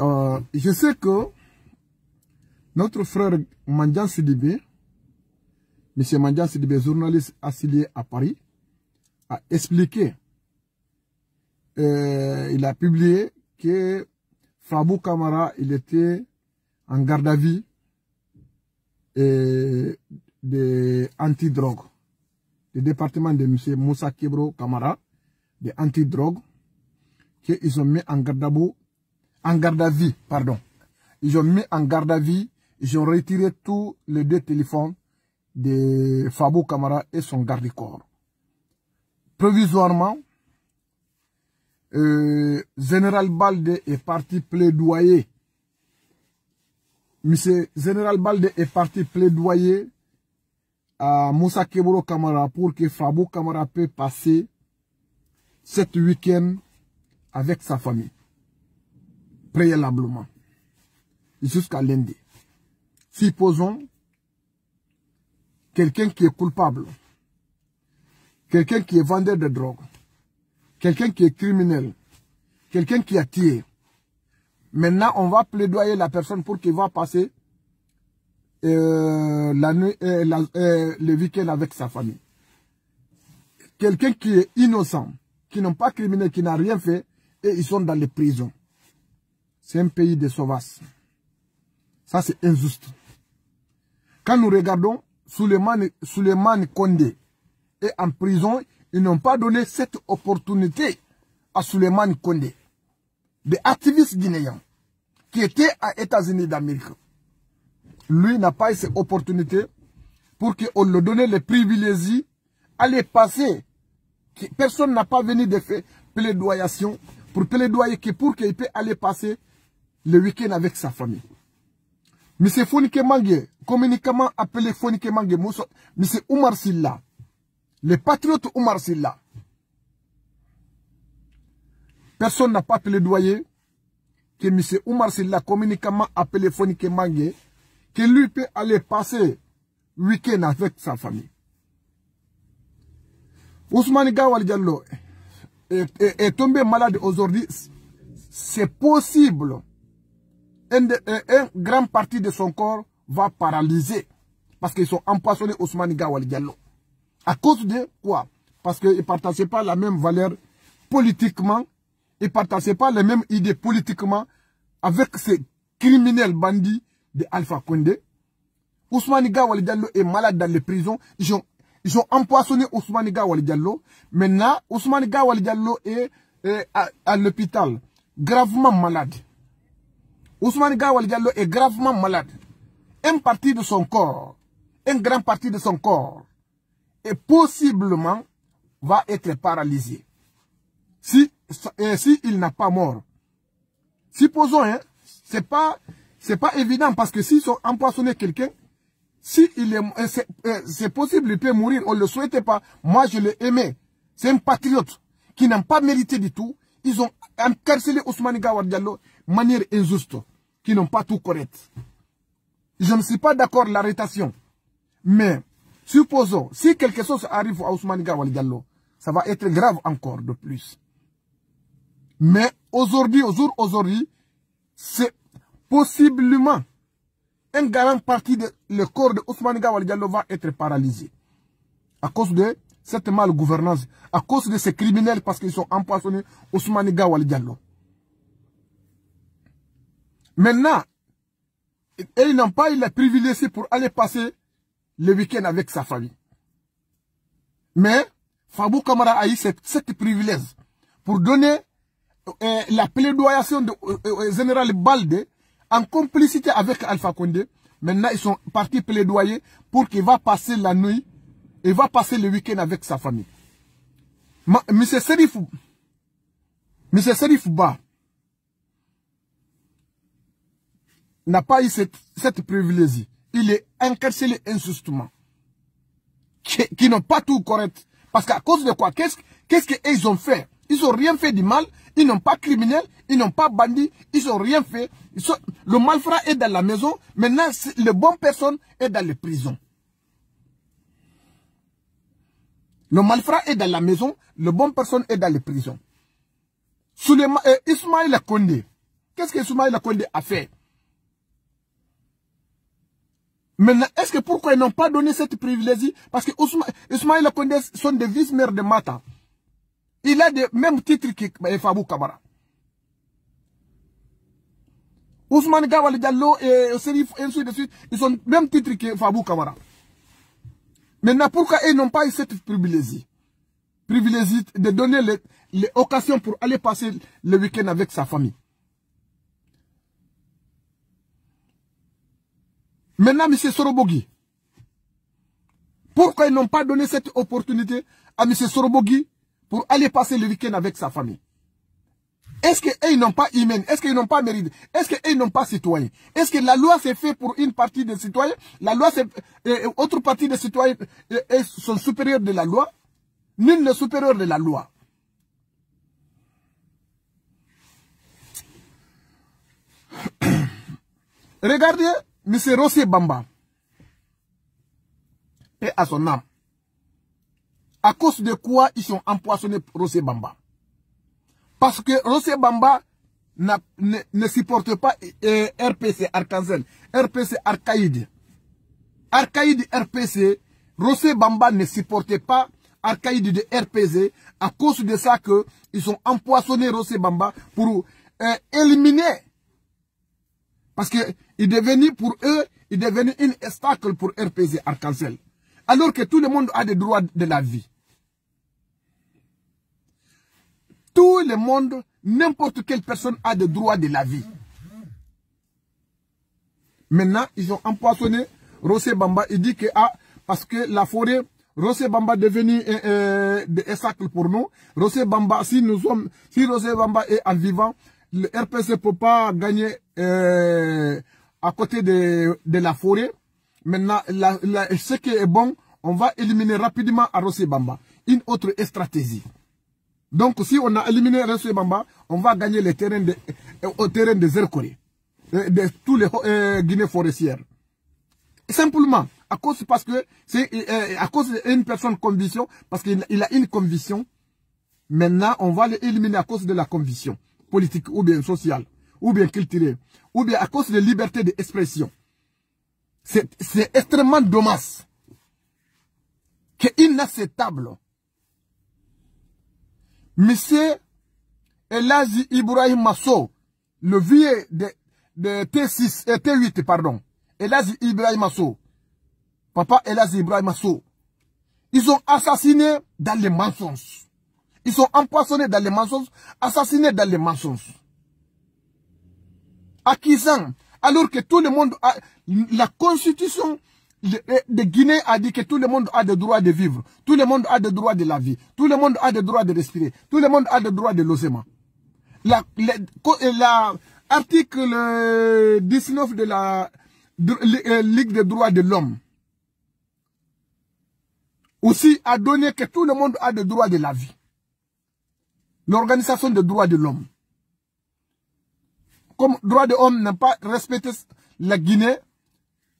Euh, je sais que notre frère Mandian Sidibé, M. Mandian Sidibé, journaliste affilié à Paris, a expliqué, euh, il a publié que Fabou Kamara, il était en garde à vue et de anti-drogue. Le département de M. Moussa Kebro Kamara, de anti-drogue, qu'ils ont mis en garde à vue, en garde à vue, pardon. Ils ont mis en garde à vue, ils ont retiré tous les deux téléphones de Fabou Kamara et son garde-corps. Provisoirement, euh, Général Balde est parti plaidoyer. Monsieur Général Balde est parti plaidoyer à Moussa Keboro Kamara pour que Fabou Kamara puisse passer cet week-end avec sa famille. Préalablement. Jusqu'à lundi. Supposons quelqu'un qui est coupable, quelqu'un qui est vendeur de drogue, quelqu'un qui est criminel, quelqu'un qui a tué. Maintenant, on va plaidoyer la personne pour qu'il va passer euh, euh, euh, le week-end avec sa famille. Quelqu'un qui est innocent, qui n'ont pas criminel, qui n'a rien fait, et ils sont dans les prisons. C'est un pays de sauvages. Ça, c'est injuste. Quand nous regardons Suleiman, Kondé est en prison, ils n'ont pas donné cette opportunité à Suleiman Kondé, des activistes guinéens, qui étaient à États-Unis d'Amérique. Lui n'a pas eu cette opportunité pour qu'on lui donne les privilèges, aller passer. Personne n'a pas venu de faire plaidoyation pour plaidoyer pour qu'il puisse aller passer le week-end avec sa famille. M. Fonike Mange, communiquement appelé Fonike Mange, M. Oumar Silla, le patriote Oumar Silla. Personne n'a pas plaidoyé que M. Oumar Silla, communiquement appelé Fonike Mange, que lui peut aller passer week-end avec sa famille. Ousmane Gawal Diallo est tombé malade aujourd'hui. C'est possible un, de, un, grand partie de son corps va paralyser. Parce qu'ils sont empoisonnés Ousmane Gawal Diallo. À cause de quoi? Parce qu'ils ne partageaient pas la même valeur politiquement. Ils ne partageaient pas les mêmes idées politiquement avec ces criminels bandits de Alpha Condé. Ousmane Gawal Diallo est malade dans les prisons. Ils ont, ils ont empoisonné Ousmane Gawal Diallo. Maintenant, Ousmane Gawal Diallo est, à l'hôpital, gravement malade. Ousmane Gawal Diallo est gravement malade. Une partie de son corps, une grande partie de son corps, et possiblement va être paralysé. Si, euh, si il n'a pas mort. Supposons, hein, c'est pas, c'est pas évident parce que s'ils ont empoisonné quelqu'un, si il est, c'est possible, il peut mourir, on ne le souhaitait pas. Moi, je l'ai aimé. C'est un patriote qui n'a pas mérité du tout. Ils ont encarcelé Ousmane Gawar Diallo manière injuste, qui n'ont pas tout correct. Je ne suis pas d'accord l'arrêtation. Mais, supposons, si quelque chose arrive à Ousmane Gawal Diallo, ça va être grave encore de plus. Mais aujourd'hui, au jour aujourd'hui, c'est possiblement une grande partie de le corps de Ousmane Gawal Diallo va être paralysé. À cause de cette malgouvernance, à cause de ces criminels parce qu'ils sont empoisonnés Ousmane Gawal Diallo. Maintenant, ils n'ont pas eu la privilège pour aller passer le week-end avec sa famille. Mais Fabou Kamara a eu cette, privilège pour donner euh, la plaidoyation de euh, euh, général Balde en complicité avec Alpha Condé. Maintenant, ils sont partis plaidoyer pour qu'il va passer la nuit et va passer le week-end avec sa famille. Monsieur Serif, Monsieur Serif n'a pas eu cette, cette privilège. Il est incarcéré injustement. Qui, n'ont pas tout correct. Parce qu'à cause de quoi? Qu'est-ce qu'ils qu ont fait? Ils n'ont rien fait du mal. Ils n'ont pas criminel. Ils n'ont pas bandit. Ils n'ont rien fait. Le malfrat est dans la maison. Maintenant, le bon personne est dans les prisons. Le malfrat est dans la maison. Le bon personne est dans les prisons. Euh, Ismaël Kondé, Qu'est-ce que Soumaïla Kondé a fait? Maintenant, est-ce que pourquoi ils n'ont pas donné cette privilège Parce que Ismaïla Kondé sont des vice-maires de Mata. Il a le mêmes titres que Fabou Kamara. Ousmane Gawal Diallo et Serif, ainsi de suite, ils sont même titres que Fabou Kamara. Maintenant, pourquoi ils n'ont pas eu cette privilège Privilège de donner les, occasions pour aller passer le week-end avec sa famille. Maintenant, M. Sorobogi, pourquoi ils n'ont pas donné cette opportunité à M. Sorobogi pour aller passer le week-end avec sa famille? Est-ce qu'ils n'ont pas humaine Est-ce qu'ils n'ont pas mérite? Est-ce qu'ils n'ont pas citoyen? Est-ce que la loi s'est faite pour une partie des citoyens? La loi, c'est euh, autre partie des citoyens euh, sont supérieurs de la loi? Nul n'est supérieur de la loi. Regardez M. Rossi Bamba. Et à son âme. À cause de quoi ils sont empoisonnés Rossi Bamba? Parce que Rosé Bamba ne, supporte pas euh, RPC Arkansas, RPC Arcaïde. Arcaïde RPC, Rosé Bamba ne supportait pas Arcaïde de RPC à cause de ça que ils ont empoisonné Rosé Bamba pour euh, éliminer. Parce que il est devenu pour eux, il est devenu une obstacle pour RPC Arkansas. Alors que tout le monde a des droits de la vie. Tout le monde, n'importe quelle personne a le droit de la vie. Maintenant, ils ont empoisonné Rosé Bamba. Il dit que, ah, parce que la forêt, Rosé Bamba est devenu un euh, pour nous. Rosé Bamba, si nous sommes, si Rosé Bamba est en vivant, le RPC ne peut pas gagner euh, à côté de, de la forêt. Maintenant, ce qui est bon, on va éliminer rapidement à Rosé Bamba. Une autre stratégie. Donc, si on a éliminé Rensou Bamba, on va gagner les terrains de, euh, au terrain de Zerkori, euh, de, tous les euh, Guinées forestières. Simplement, à cause parce que c'est à cause d'une personne conviction, parce qu'il a une conviction. Maintenant, on va l'éliminer à cause de la conviction politique ou bien sociale, ou bien culturelle, ou bien à cause de liberté d'expression. C'est extrêmement dommage. Que inacceptable Monsieur Elazi Ibrahim Masso, le vieux de, T6, et euh, T8, pardon. Elazi Ibrahim Masso. Papa Elazi Ibrahim Masso. Ils ont assassiné dans les mensonges. Ils sont empoisonnés dans les mensonges, assassinés dans les mensonges. Accusant, alors que tout le monde a la constitution de Guinée a dit que tout le monde a le droit de vivre. Tout le monde a le droit de la vie. Tout le monde a le droit de respirer. Tout le monde a le droit de l'osement. L'article 19 de la euh, Ligue des droits de l'homme aussi a donné que tout le monde a le droit de la vie. L'organisation des droits de l'homme. Comme droit de l'homme n'a pas respecté la Guinée,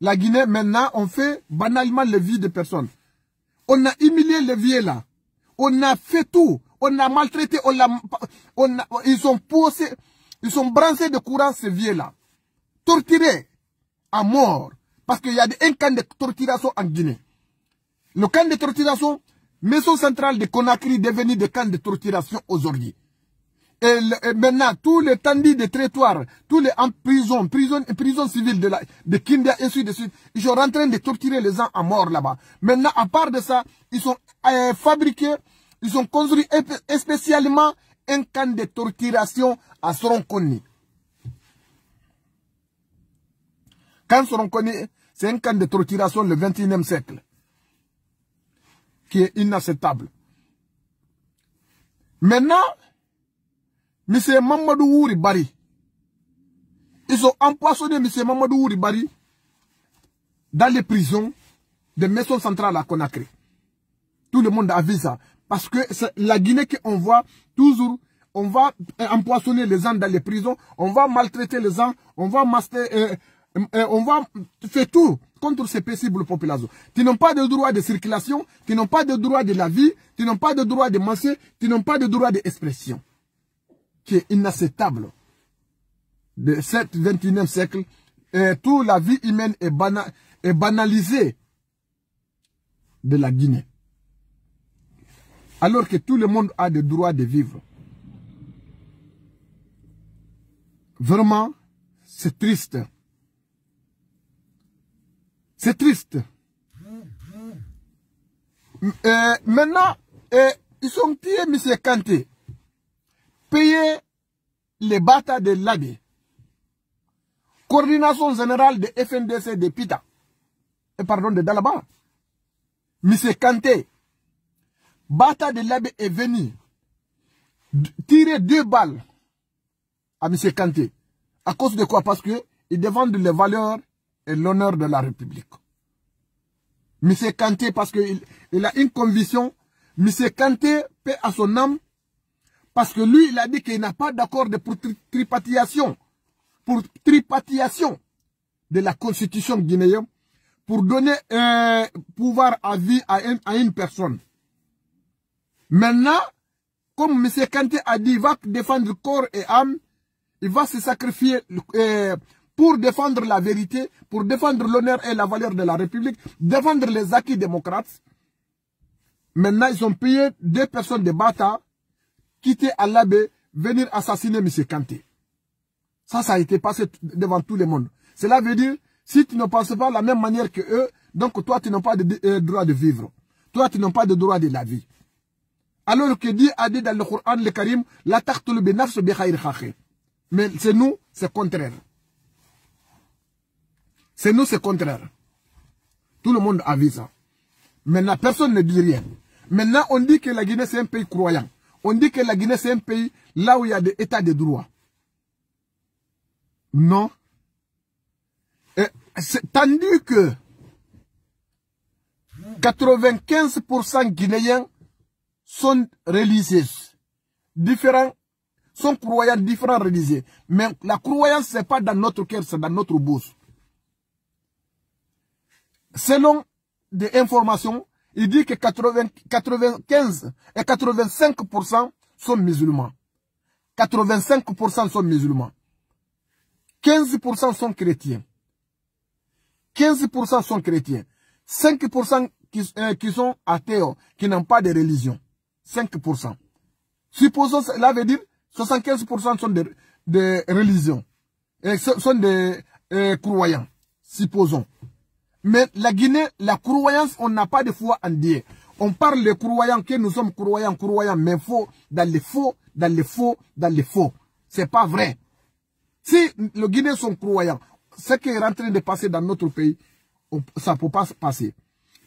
la Guinée, maintenant, on fait banalement le vie de personnes. On a humilié les vieux là. On a fait tout. On a maltraité, on ils sont poussés, ils sont branchés de courant ces vieux là. Torturés à mort. Parce qu'il y a un camp de torturation en Guinée. Le camp de torturation, maison centrale de Conakry est devenu de camp de torturation aujourd'hui. Et, maintenant, tous les tandis de trottoir, tous les en prison, prison, prison civile de, la, de Kindia, et ainsi de suite, ils sont en train de torturer les gens à mort là-bas. Maintenant, à part de ça, ils sont euh, fabriqués, ils ont construit spécialement un camp de torturation à Soronkoni. Quand Soronkoni, c'est un camp de torturation le 21e siècle, qui est inacceptable. Maintenant, M. Mamadou Wouri Bari. Ils ont empoisonné M. Mamadou Wouri Bari dans les prisons de Maison Centrale à Conakry. Tout le monde a vu ça. Parce que la Guinée qu'on voit toujours, on va empoisonner les gens dans les prisons, on va maltraiter les gens, on va euh, euh, on va faire tout contre ces paisibles populations. Qui n'ont pas de droit de circulation, qui n'ont pas de droit de la vie, qui n'ont pas de droit de manger, qui n'ont pas de droit d'expression qui est inacceptable. de ce 21e siècle, et toute la vie humaine est, banalisée de la Guinée. Alors que tout le monde a le droit de vivre. Vraiment, c'est triste. C'est triste. Euh, maintenant, euh, ils sont payés, M. Kanté, payer les bâtards de l'AD. Coordination générale de FNDC de Pita. Et pardon, de Dalaba. M. Kanté, Bata de l'Abbé est venu tirer deux balles à M. Kanté. À cause de quoi? Parce qu'il défendent les valeurs et l'honneur de la République. M. Kanté, parce qu'il il a une conviction, M. Kanté paie à son âme, parce que lui, il a dit qu'il n'a pas d'accord pour tripatriation, pour tripatriation de la constitution guinéenne, pour donner un pouvoir à vie à, à une personne. Maintenant, comme M. Kanté a dit, il va défendre corps et âme, il va se sacrifier euh, pour défendre la vérité, pour défendre l'honneur et la valeur de la République, défendre les acquis démocrates. Maintenant, ils ont payé deux personnes de Bata, quitter l'abbé, venir assassiner M. Kanté. Ça, ça a été passé devant tout le monde. Cela veut dire, si tu ne penses pas la même manière que eux, donc toi, tu n'as pas de euh, droit de vivre. Toi, tu n'as pas de droit de la vie. Alors que dit dans le Coran le Karim, la Mais c'est nous, c'est contraire. C'est nous, c'est contraire. Tout le monde a vu ça. Maintenant, personne ne dit rien. Maintenant, on dit que la Guinée, c'est un pays croyant. On dit que la Guinée, c'est un pays là où il y a des états de droit. Non. tandis que 95% guinéens sont religieuses. Différents, sont croyants, différents religieux. Mais la croyance, c'est pas dans notre cœur, c'est dans notre bouche. Selon des informations, il dit que 80, 95 et 85% sont musulmans. 85% sont musulmans. 15% sont chrétiens. 15% sont chrétiens. 5% qui, euh, qui sont athées, qui n'ont pas de religion. 5%. Supposons, cela veut dire 75% sont de, de religions, et sont des euh, croyants, supposons. Mais la Guinée, la croyance, on n'a pas de foi en Dieu. On parle de croyants, que nous sommes croyants, croyants, mais faux, dans les faux, dans les faux, dans les faux. C'est pas vrai. Si les Guinéens sont croyants, ce qui est en train de passer dans notre pays, ça ne peut pas se passer.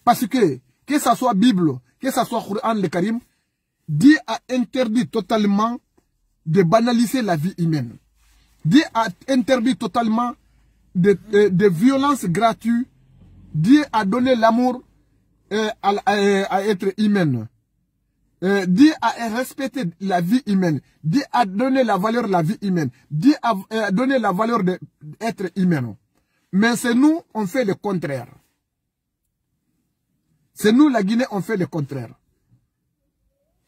Parce que, que ce soit Bible, que ce soit Coran, le Karim, Dieu a interdit totalement de banaliser la vie humaine. Dieu a interdit totalement de, de, violences gratuites. Dieu a donné l'amour euh, à, être humain. Euh, Dieu a respecté la vie humaine. Dieu a donné la valeur de la vie humaine. Dieu a euh, donné la valeur d'être humain. Mais c'est nous, on fait le contraire. C'est nous, la Guinée, on fait le contraire.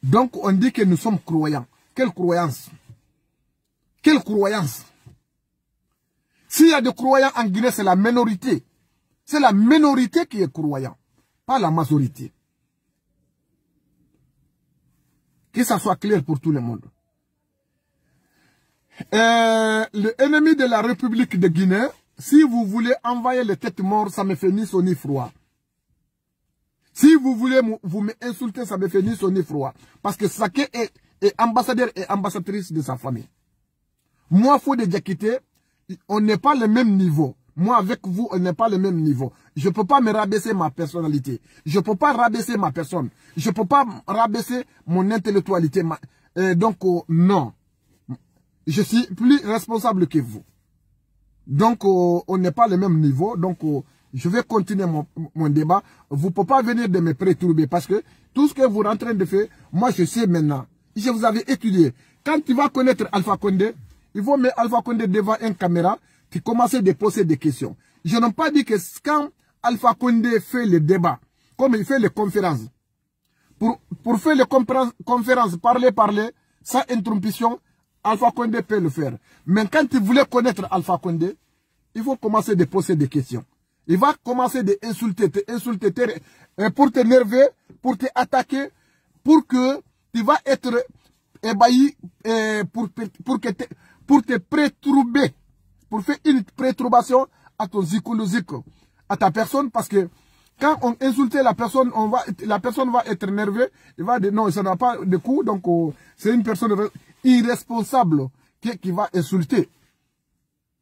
Donc on dit que nous sommes croyants. Quelle croyance? Quelle croyance? S'il y a des croyants en Guinée, c'est la minorité. C'est la minorité qui est croyant, pas la majorité. Que ça soit clair pour tout le monde. Euh, L'ennemi de la République de Guinée, si vous voulez envoyer les têtes mortes, ça me fait ni chaud ni froid. Si vous voulez vous m'insulter, ça me fait ni sonner froid. Parce que Saké est, ambassadeur et ambassadrice de sa famille. Moi, faut de quitter. On n'est pas le même niveau. Moi, avec vous, on n'est pas le même niveau. Je ne peux pas me rabaisser ma personnalité. Je ne peux pas rabaisser ma personne. Je ne peux pas rabaisser mon intellectualité. Euh, donc, oh, non. Je suis plus responsable que vous. Donc, oh, on n'est pas le même niveau. Donc, oh, je vais continuer mon, débat. Vous ne pouvez pas venir de me perturber parce que tout ce que vous êtes en train de faire, moi je sais maintenant. Je vous avais étudié. Quand tu vas connaître Alpha Condé, il faut mettre Alpha Condé devant une caméra, tu commences à poser des questions. Je n'ai pas dit que quand Alpha Condé fait le débat, comme il fait les conférences, pour, pour faire les conférences, parler, parler, sans interruption, Alpha Condé peut le faire. Mais quand il voulait connaître Alpha Condé, il faut commencer de poser des questions. Il va commencer de insulter, te insulter, te, pour t'énerver, pour te attaquer, pour que tu vas être ébahi, pour, pour, que te, pour te préturber, pour faire une préturbation à ton psychologique, à ta personne, parce que quand on insulte la personne, on va, la personne va être énervée, il va dire non, ça n'a pas de coup, donc oh, c'est une personne irresponsable qui, qui va insulter.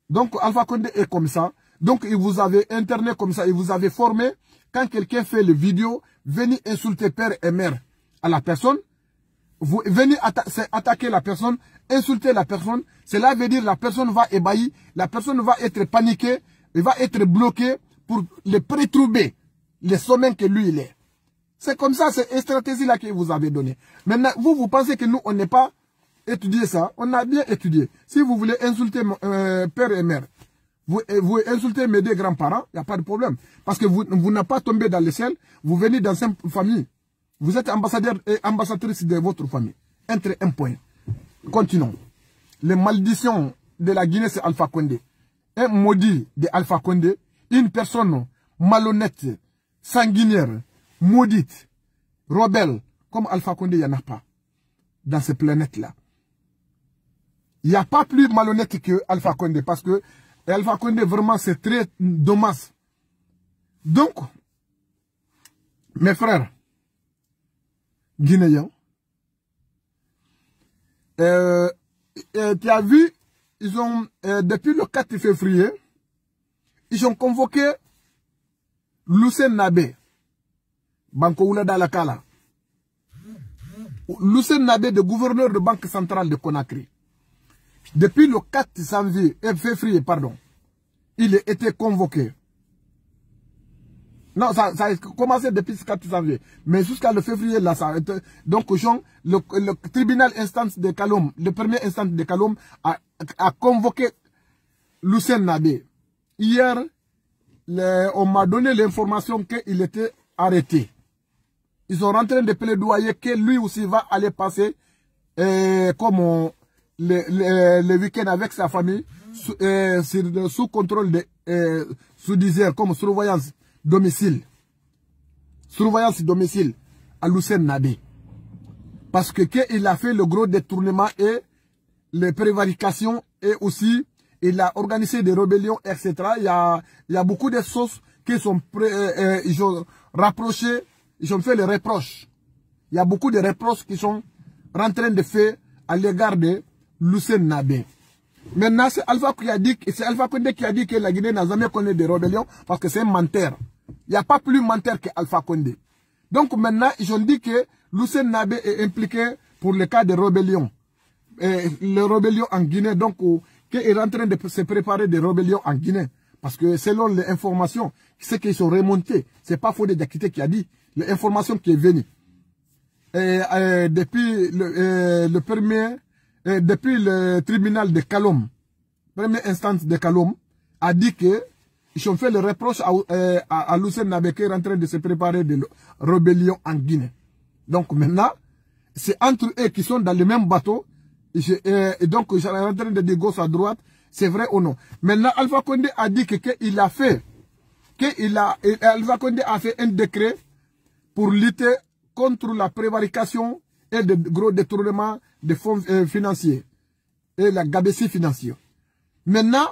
Donc Alpha Condé est comme ça. Donc il vous avait interné comme ça, il vous avait formé. Quand quelqu'un fait le vidéo, venez insulter père et mère à la personne. Vous venez attaquer la personne, insulter la personne. Cela veut dire la personne va ébahir, la personne va être paniquée, il va être bloqué pour le prétrouber les sommets que lui il est. C'est comme ça, c'est une stratégie là que vous avez donné. Maintenant, vous, vous pensez que nous, on n'est pas étudié ça? On a bien étudié. Si vous voulez insulter mon, euh, père et mère, vous, euh, vous insultez mes deux grands-parents, il n'y a pas de problème. Parce que vous, vous n'avez pas tombé dans le ciel, vous venez dans une famille. Vous êtes ambassadeur et ambassadrice de votre famille. Entre un point. Continuons. Les malédictions de la Guinée, c'est Alpha Condé. Un maudit de Alpha Condé, une personne malhonnête, sanguinaire, maudite, rebelle, comme Alpha Condé, il n'y en a pas dans cette planète-là. Il n'y a pas plus malhonnête que Alpha Condé parce que Alpha Condé, vraiment, c'est très dommage. Donc, mes frères guinéens, euh, euh, tu as vu, ils ont, euh, depuis le 4 février, ils ont convoqué Lucien Nabé, Banco Oula Dalakala. Lucien Nabé, le gouverneur de Banque centrale de Conakry. Depuis le 4 janvier, février, pardon, il a été convoqué. Non, ça, a commencé depuis le 4 janvier. Mais jusqu'à le février, là, ça a été... Donc, le, tribunal instance de Calom, le premier instance de Calom, a, a convoqué Lucien Nabé. Hier, on m'a donné l'information qu'il était arrêté. Ils sont rentrés de plaidoyer que lui aussi va aller passer euh, comme le, le, week-end avec sa famille sous, euh, contrôle de euh, sous disère comme surveillance domicile. Surveillance domicile à Lucien Nabé. Parce que qu'il a fait le gros détournement et les prévarications et aussi il a organisé des rébellions, etc. Il y a, il y a beaucoup de choses qui sont euh, euh, ils ont fait les reproches. Il y a beaucoup de reproches qui sont en train de faire à l'égard de Lucien Nabé. Maintenant, c'est Alpha qui a dit, c'est Alpha Condé qui a dit que la Guinée n'a jamais connu de rébellion parce que c'est un menteur. Il n'y a pas plus menteur que Alpha Condé. Donc maintenant, ils ont dit que Lucien Nabé est impliqué pour le cas de rébellion. Le rébellion en Guinée, donc qu'il est en train de se préparer des rébellions en Guinée. Parce que selon les informations, c'est qu'ils sont remontés. C'est pas Fodé Diakité qui a dit. L'information qui est venue. Euh, depuis le, euh, premier, euh, depuis le tribunal de Kalom, première instance de Kalom, a dit que ils ont fait le reproche à, euh, à, à Lucien Nabeke en train de se préparer des rébellions en Guinée. Donc maintenant, c'est entre eux qui sont dans le même bateau euh, et, donc, je suis en train de dire gauche à droite, c'est vrai ou non. Maintenant, Alpha Condé a dit que qu'il a fait, qu'il a, Alpha Condé a fait un décret pour lutter contre la prévarication et de gros détournements de fonds euh, financiers et la gabésie financière. Maintenant,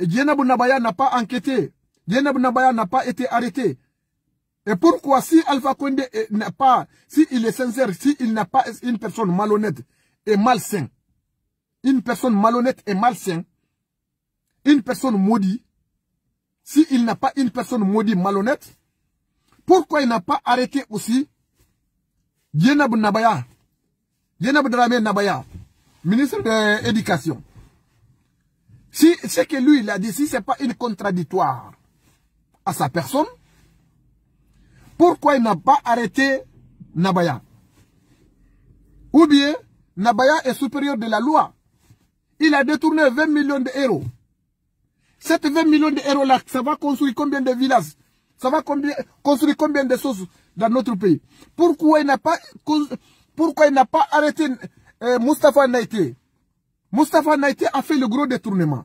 Djenabou Nabaya n'a pas enquêté. Djenabou Nabaya n'a pas été arrêté. Et pourquoi si Alpha Condé n'a pas, si il est sincère, si il n'a pas une personne malhonnête, et malsain. Une personne malhonnête et malsain. Une personne maudite. S'il n'a pas une personne maudite malhonnête, pourquoi il n'a pas arrêté aussi Yenab Nabaya, Yenab Dramé Nabaya, ministre de l'Éducation Si ce que lui il a dit, si ce n'est pas une contradictoire à sa personne, pourquoi il n'a pas arrêté Nabaya? Ou bien, Nabaya est supérieur de la loi. Il a détourné 20 millions d'euros. Cette 20 millions d'euros-là, ça va construire combien de villages? Ça va construire combien de choses dans notre pays? Pourquoi il n'a pas, pas arrêté euh, Mustafa Naïté? Mustafa Naïté a fait le gros détournement.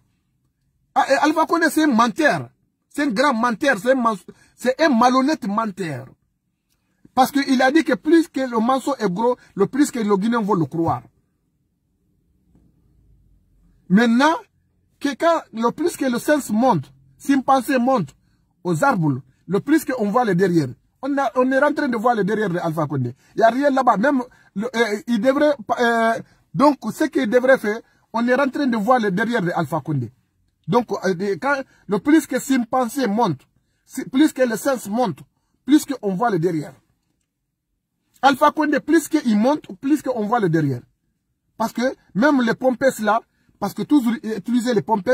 Ah, Alpha Condé, c'est un menteur. C'est un grand menteur. C'est un, malhonnête menteur. Parce qu'il a dit que plus que le mensonge est gros, le plus que le Guinéen vont le croire. Maintenant, que quand le plus que le sens monte, si une pensée monte aux arbres, le plus qu'on voit le derrière. On, est en train de voir le derrière de Alpha Condé. Il n'y a rien là-bas. Même, euh, il devrait, euh, donc, ce qu'il devrait faire, on est en train de voir le derrière de Alpha Condé. Donc, euh, le plus que pensée monte, plus que le sens monte, plus qu'on voit le derrière. Alpha Condé, plus qu'il monte, plus qu'on voit le derrière. Parce que même les pompes là, parce que toujours utiliser les pompes,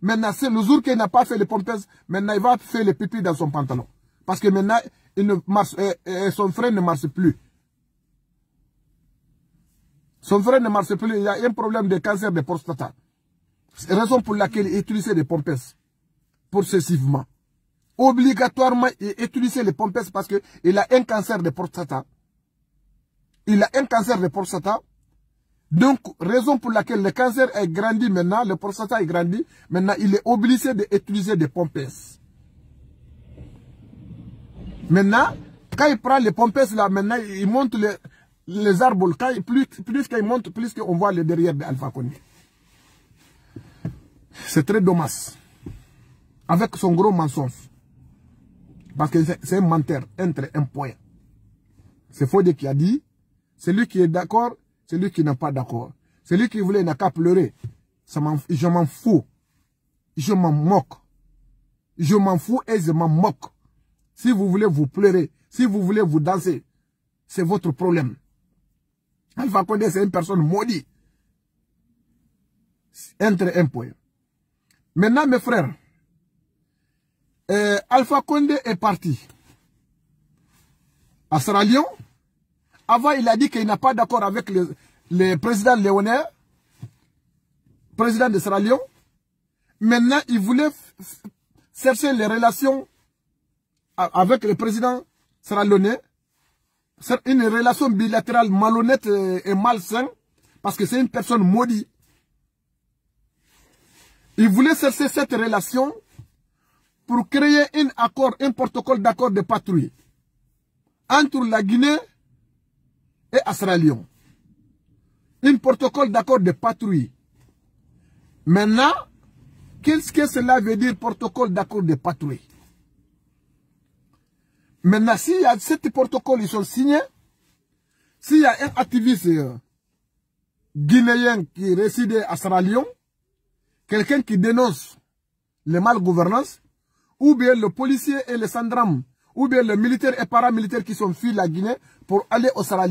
maintenant c'est le jour qu'il n'a pas fait les pompes, maintenant il va faire les pipis dans son pantalon. Parce que maintenant, il ne marche, euh, euh, son frère ne marche plus. Son frère ne marche plus, il y a un problème de cancer de prostate. C'est raison pour laquelle il utilise des pompes processivement. Obligatoirement, il utilise les pompes parce qu'il a un cancer de prostate. Il a un cancer de prostate. Donc, raison pour laquelle le cancer est grandi maintenant, le prostate est grandi, maintenant il est obligé d'utiliser des pompes. Maintenant, quand il prend les pompes là, maintenant il monte les, les arbres. Plus plus qu'il monte, plus qu'on voit le derrière d'Alpha Condé. C'est très dommage. Avec son gros mensonge. Parce que c'est un menteur entre un point. C'est Fodé qui a dit, celui qui est d'accord, celui qui n'est pas d'accord. Celui qui voulait n'a qu'à pleurer. je m'en fous. Je m'en moque. Je m'en fous et je m'en moque. Si vous voulez vous pleurer, si vous voulez vous danser, c'est votre problème. Alpha Condé, c'est une personne maudite. Entre un point. Maintenant, mes frères, euh, Alpha Condé est parti à Sierra Leone. Avant, il a dit qu'il n'a pas d'accord avec le, président léonais, président de Sierra Leone. Maintenant, il voulait chercher les relations avec le président sierra C'est une relation bilatérale malhonnête et malsaine parce que c'est une personne maudite. Il voulait cesser cette relation pour créer un accord, un protocole d'accord de patrouille entre la Guinée et Australie. Un protocole d'accord de patrouille. Maintenant, qu'est-ce que cela veut dire protocole d'accord de patrouille? Maintenant, s'il y a cet protocole, ils sont signés, s'il y a un activiste euh, guinéen qui réside à Sierra quelqu'un qui dénonce les malgouvernances, ou bien le policier et le sandram, ou bien le militaire et paramilitaire qui sont fuis la Guinée pour aller au Sierra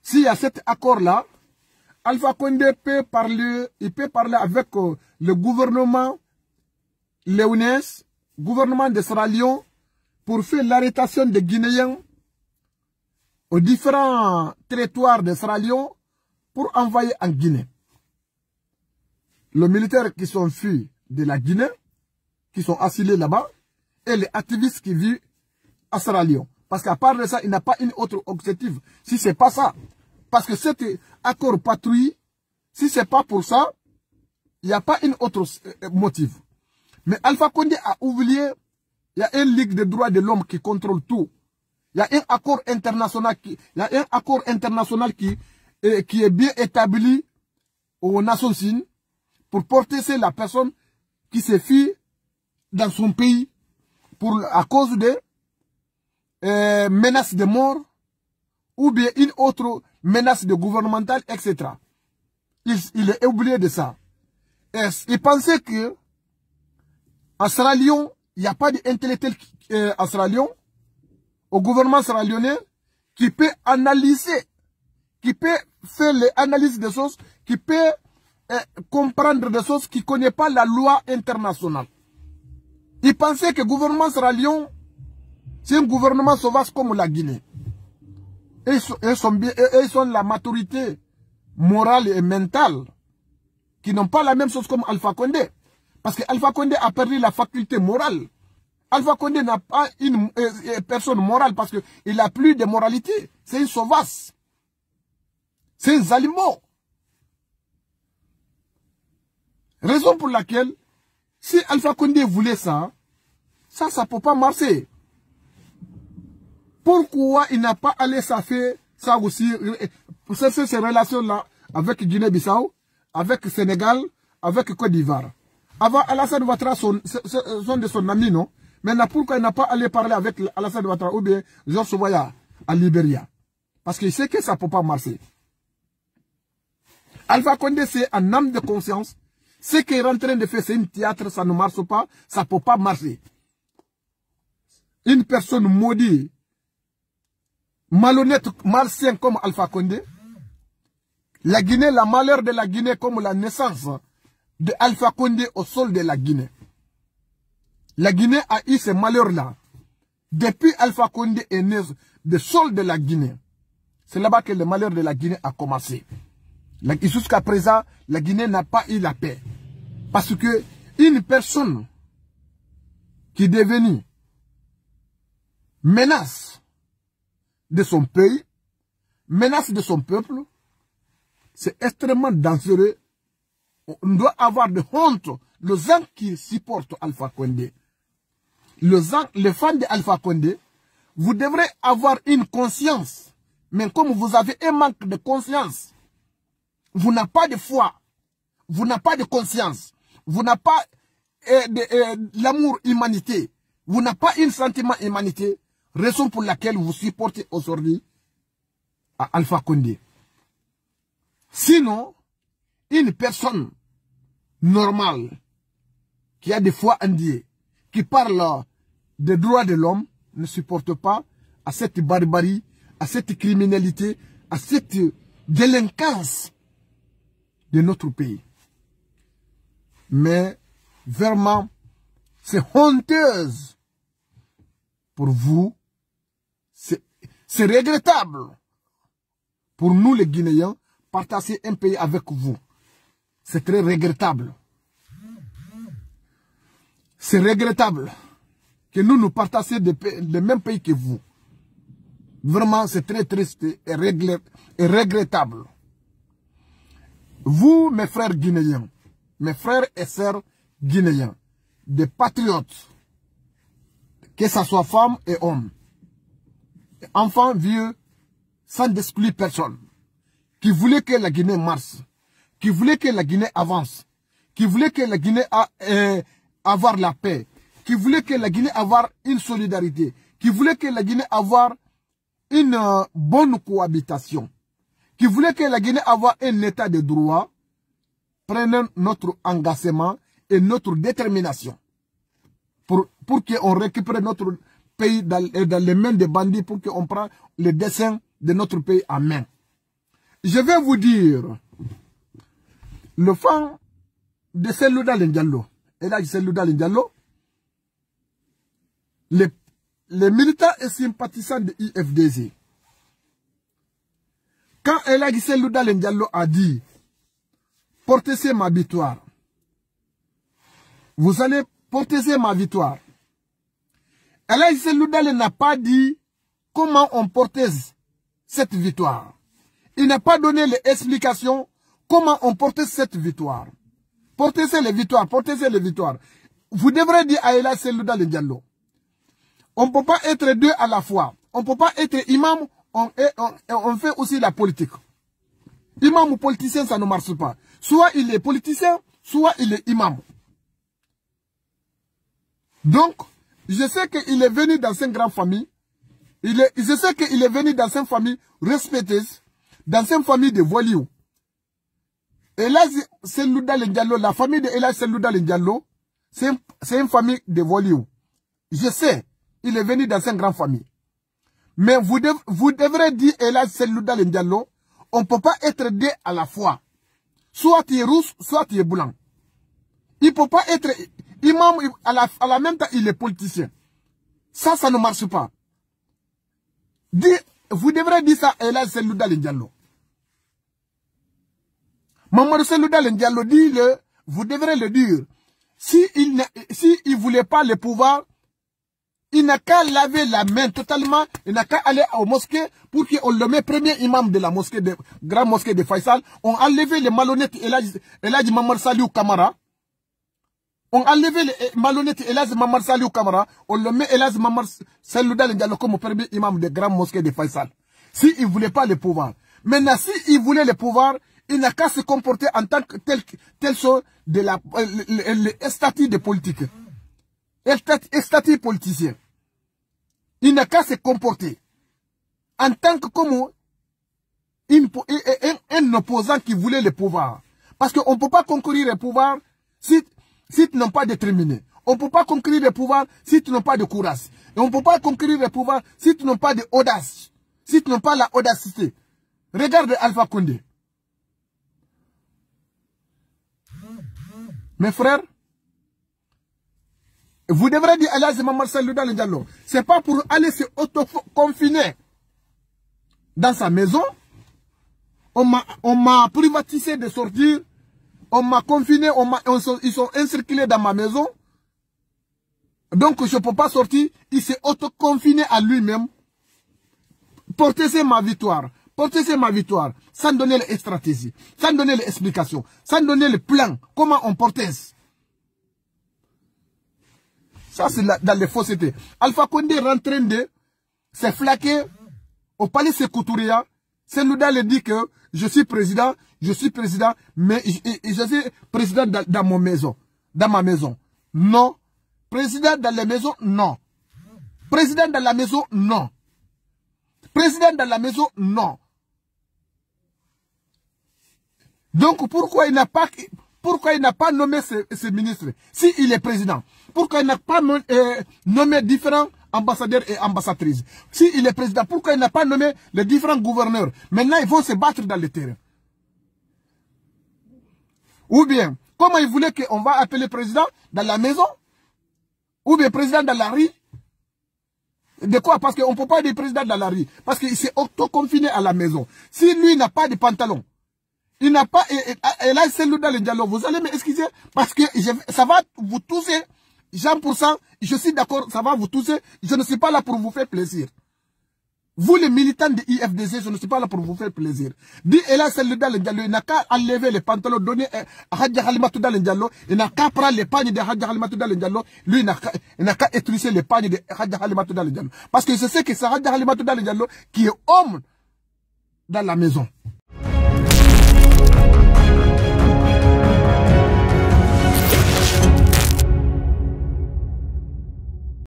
s'il y a cet accord-là, Alpha Condé peut parler, il peut parler avec euh, le gouvernement léonais, gouvernement de Sierra pour faire l'arrêtation des Guinéens aux différents territoires de Sierra pour envoyer en Guinée les militaires qui sont fuis de la Guinée, qui sont assilés là-bas, et les activistes qui vivent à Sierra Parce qu'à part de ça, il n'a pas une autre objectif. Si ce n'est pas ça. Parce que cet accord patrouille, si ce n'est pas pour ça, il n'y a pas une autre euh, motif. Mais Alpha Condé a oublié, il y a une ligue des droits de l'homme qui contrôle tout. Il y a un accord international qui, il y a un accord international qui, euh, qui est bien établi aux Nations Unies pour protéger la personne qui se fie dans son pays pour, à cause de euh, menaces de mort ou bien une autre menace de gouvernementale, etc. Il, il est oublié de ça. Et, il pensait que en Sierra il n'y a pas d'intellectuel euh, en Sierra au gouvernement sierra qui peut analyser, qui peut faire l'analyse des choses, qui peut comprendre des choses qui ne connaissent pas la loi internationale. Il pensait que le gouvernement Lyon, c'est un gouvernement sauvage comme la Guinée. Ils sont, ils ont la maturité morale et mentale qui n'ont pas la même chose comme Alpha Condé. Parce que Alpha Condé a perdu la faculté morale. Alpha Condé n'a pas une euh, euh, personne morale parce qu'il n'a plus de moralité. C'est une sauvage. C'est un animal. Raison pour laquelle, si Alpha Condé voulait ça, ça, ça ne peut pas marcher. Pourquoi il n'a pas allé ça fait ça aussi, cesser ces relations-là avec Guinée-Bissau, avec Sénégal, avec Côte d'Ivoire. Avant, Alassane Ouattara sont, sont de son ami, non? Maintenant, pourquoi il n'a pas allé parler avec Alassane Ouattara ou bien Georges Sovoya à Libéria Parce qu'il sait que ça ne peut pas marcher. Alpha Condé, c'est un âme de conscience. Ce qu'il est en train de faire, c'est un théâtre, ça ne marche pas, ça ne peut pas marcher. Une personne maudite, malhonnête, malsain comme Alpha Condé, la Guinée, la malheur de la Guinée comme la naissance de Alpha Condé au sol de la Guinée. La Guinée a eu ce malheur-là. Depuis Alpha Condé est né du sol de la Guinée. C'est là-bas que le malheur de la Guinée a commencé. Jusqu'à présent, la Guinée n'a pas eu la paix. Parce que une personne qui est devenue menace de son pays, menace de son peuple, c'est extrêmement dangereux. Doit avoir de honte les gens qui supportent Alpha Condé. Les, les fans de Alpha Condé, vous devrez avoir une conscience. Mais comme vous avez un manque de conscience, vous n'avez pas de foi, vous n'avez pas de conscience, vous n'avez pas euh, euh, l'amour humanité, vous n'avez pas un sentiment humanité, raison pour laquelle vous supportez aujourd'hui Alpha Condé. Sinon, une personne normale, qui a des foi en Dieu, qui parle des droits de l'homme, ne supporte pas à cette barbarie, à cette criminalité, à cette délinquance de notre pays. Mais vraiment, c'est honteuse pour vous. C'est regrettable pour nous les Guinéens partager un pays avec vous. C'est très regrettable. C'est regrettable que nous nous partagions le même pays que vous. Vraiment, c'est très triste et, regrettable. Vous, mes frères guinéens, mes frères et sœurs guinéens, des patriotes, que ce soit femmes et hommes, enfants, vieux, sans exclure personne, qui voulait que la Guinée marche, qui voulait que la Guinée avance, qui voulait que la Guinée a, euh, avoir la paix, qui voulait que la Guinée avoir une solidarité, qui voulait que la Guinée avoir une euh, bonne cohabitation, qui voulait que la Guinée avoir un état de droit, prennent notre engagement et notre détermination pour, pour qu'on récupère notre pays dans, dans, les mains des bandits, pour qu'on prenne le dessin de notre pays en main. Je vais vous dire, le fan de Selouda Ndiallo, et là Ndiallo, les, les militants et sympathisants de IFDZ, quand Elagi Selouda Ndiallo a dit portez ma victoire, vous allez porter ma victoire. Elagi Selouda n'a pas dit comment on portait cette victoire. Il n'a pas donné l'explication comment on portait cette victoire? Portez les victoires, portez les victoires. Vous devrez dire à Ela Selouda le Diallo. On ne peut pas être deux à la fois. On ne peut pas être imam, on, on, fait aussi la politique. Imam ou politicien, ça ne marche pas. Soit il est politicien, soit il est imam. Donc, je sais qu'il est venu dans une grande famille. Il est, je sais qu'il est venu dans une famille respectée, dans une famille de voiliers. Ndiallo, la famille de Ela Selouda Ndiallo, c'est une famille de voiliers. Je sais, il est venu dans une grande famille. Mais vous, vous devrez dire Ela Selouda Ndiallo, on ne peut pas être deux à la fois. Soit tu es rouge, soit tu es blanc. Il ne peut pas être imam, à la, à la même temps, il est politicien. Ça, ça ne marche pas. vous devrez dire ça à Ela Selouda. Mamadou Selouda Ndiallo dit le, vous devrez le dire. Si il ne si il voulait pas le pouvoir, il n'a qu'à laver la main totalement, il n'a qu'à aller au mosquée pour qu'on le mette premier imam de la mosquée, de grande mosquée de Faisal. On a enlevé les malhonnêtes, dit Mamadou Saliou Kamara, On a enlevé les malhonnêtes Elaz Mamar Saliou Kamara, on le met Elaz Mamar Saliou Diallo comme premier imam des grandes mosquées de Faisal. S'il si ne voulait pas le pouvoir. Maintenant, s'il voulait le pouvoir, il n'a qu'à se comporter en tant que tel, tel de la, le, le, statut de politique. Le statut politicien. Il n'a qu'à se comporter en tant que comme un, opposant qui voulait le pouvoir. Parce qu'on ne peut pas conquérir le pouvoir si, tu n'es pas déterminé. On ne peut pas conquérir le pouvoir si tu n'as pas de courage. Et on ne peut pas conquérir le pouvoir si tu n'as pas d'audace. Si tu n'as pas la audacité. Regarde Alpha Condé. Mes frères, vous devrez dire à l'Azima Marcel le Diallo, c'est pas pour aller se auto-confiner dans sa maison. On m'a privatisé de sortir. On m'a confiné, on ils sont encirculés dans ma maison. Donc je ne peux pas sortir. Il s'est auto-confiné à lui-même. Portez ma victoire. Portez ma victoire. Sans donner les stratégies. Sans donner les explications. Sans donner le plan. Comment on portait. Ça, c'est dans les faussetés. Alpha Condé est en train de se flaquer au palais Sekouturia. Senouda le dit que je suis président, je suis président, mais je, suis président dans, dans mon maison. Dans ma maison. Non. Président dans les maisons, non. Président dans la maison, non. Président dans la maison, non. Donc pourquoi il n'a pas pourquoi il n'a pas nommé ce, ministre s'il il est président? Pourquoi il n'a pas euh, nommé différents ambassadeurs et ambassadrices? S'il il est président, pourquoi il n'a pas nommé les différents gouverneurs? Maintenant, ils vont se battre dans le terrain. Ou bien, comment il voulait qu'on va appeler président dans la maison? Ou bien président dans la rue? De quoi? Parce qu'on ne peut pas dire président dans la rue. Parce qu'il s'est auto-confiné à la maison. Si lui n'a pas de pantalon, il n'a pas, et, là, c'est le dialogue. Vous allez m'excuser parce que ça va vous toucher. Jean pour cent, je suis d'accord, ça va vous toucher. Je ne suis pas là pour vous faire plaisir. Vous, les militants de IFDC, je ne suis pas là pour vous faire plaisir. Dit Ela dans le dialogue, il n'a qu'à enlever les pantalons, donner à Hadja Halimatou le dialogue, il n'a qu'à prendre les pagnes de Hadja Halimatou le dialogue, lui, il n'a qu'à étrisser les pagnes de Hadja Halimatou le dialogue. Parce que je sais que c'est Hadja Halimatou dans le dialogue qui est homme dans la maison.